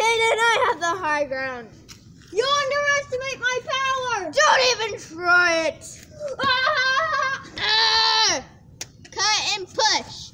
Kaden, I have the high ground. You underestimate my power! Don't even try it! Ah! Cut and push!